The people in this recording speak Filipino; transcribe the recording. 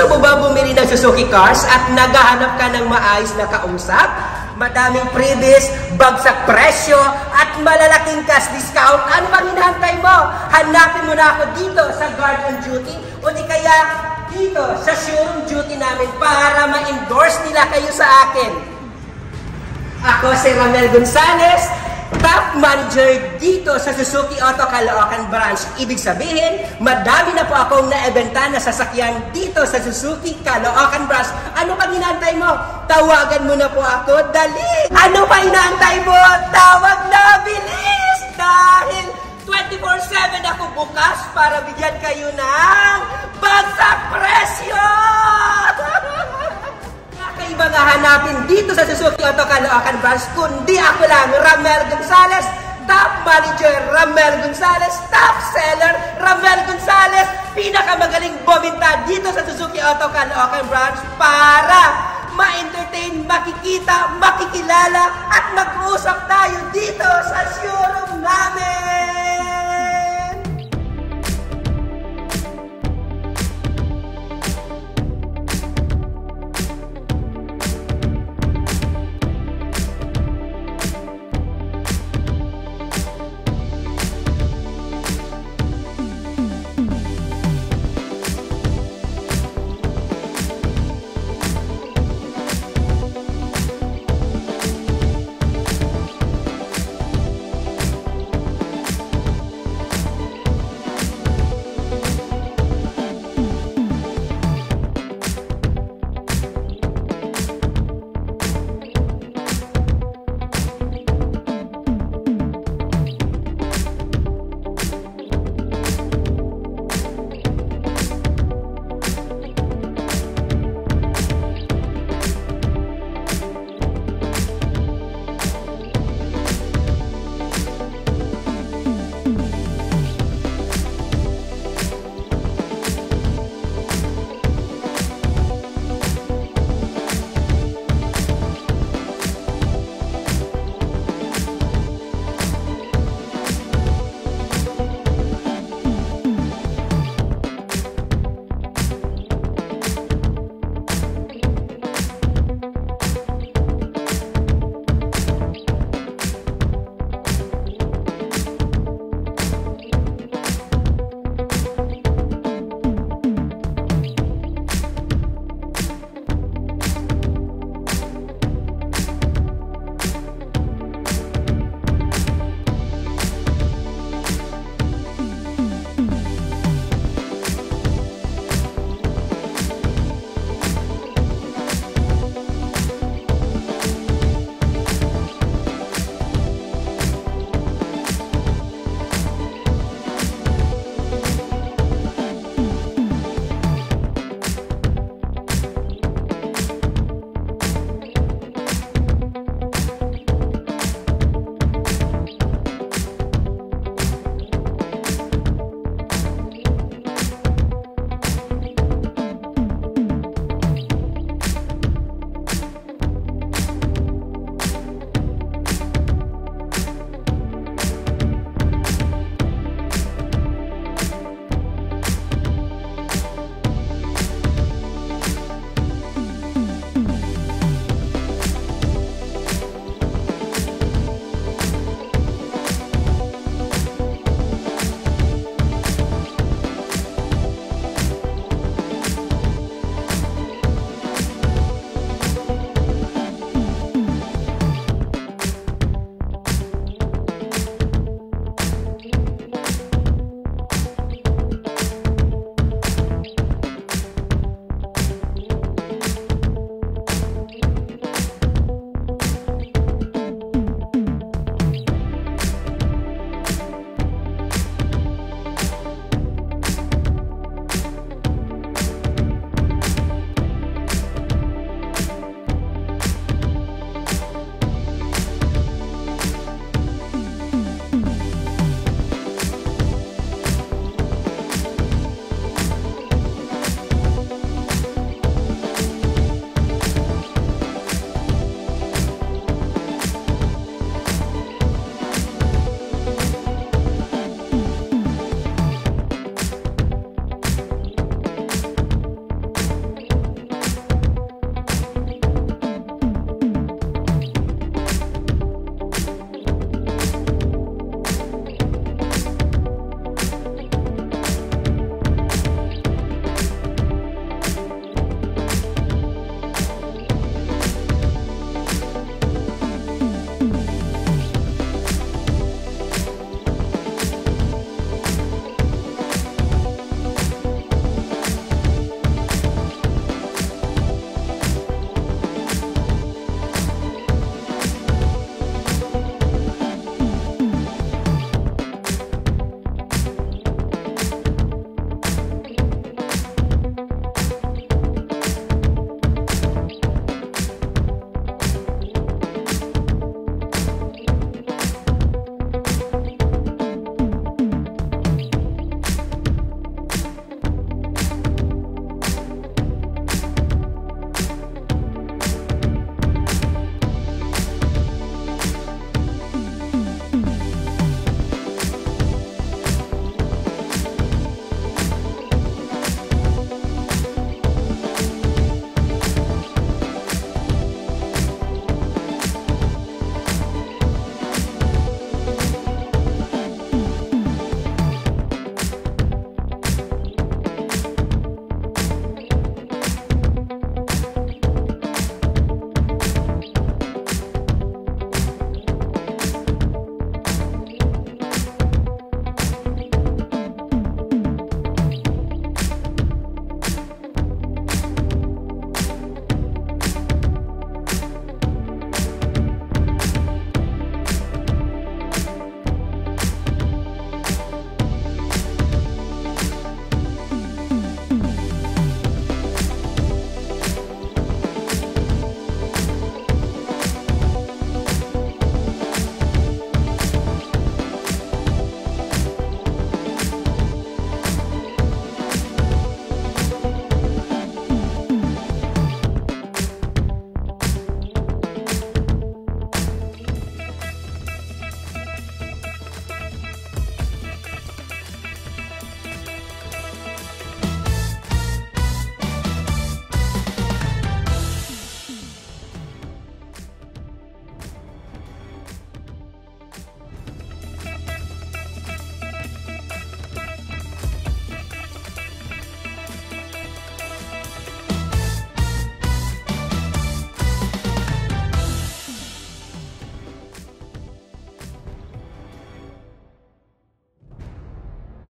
Gusto mo ba bumili ng Suzuki cars at naghahanap ka ng maayos na kausap? Madaming freebies, bagsak presyo, at malalaking cash discount. Ano bang hinahantay mo? Hanapin mo na ako dito sa Guard on Duty o di kaya dito sa showroom duty namin para ma-endorse nila kayo sa akin. Ako si Ramel Gonzalez, top manager dito sa Suzuki Auto Caloocan branch. Ibig sabihin, madami na po akong naebenta na sasakyan dito sa Suzuki Caloocan branch. Ano pang inaantay mo? Tawagan mo na po ako, dali! Ano pa inaantay mo? Tawag na, bilis! Dahil 24-7 ako bukas para bigyan kayo ng bagsak presyo! Kakaiba nga hanapin dito sa Suzuki Auto Caloocan branch, kundi ako lang, Ramel Gonzalez, top manager Ramel Gonzalez, top seller Ramel Gonzalez, pinakamagaling buminta dito sa Suzuki Auto Caloocan branch para ma-entertain, makikita, makikilala, at mag-uusap tayo dito sa showroom namin!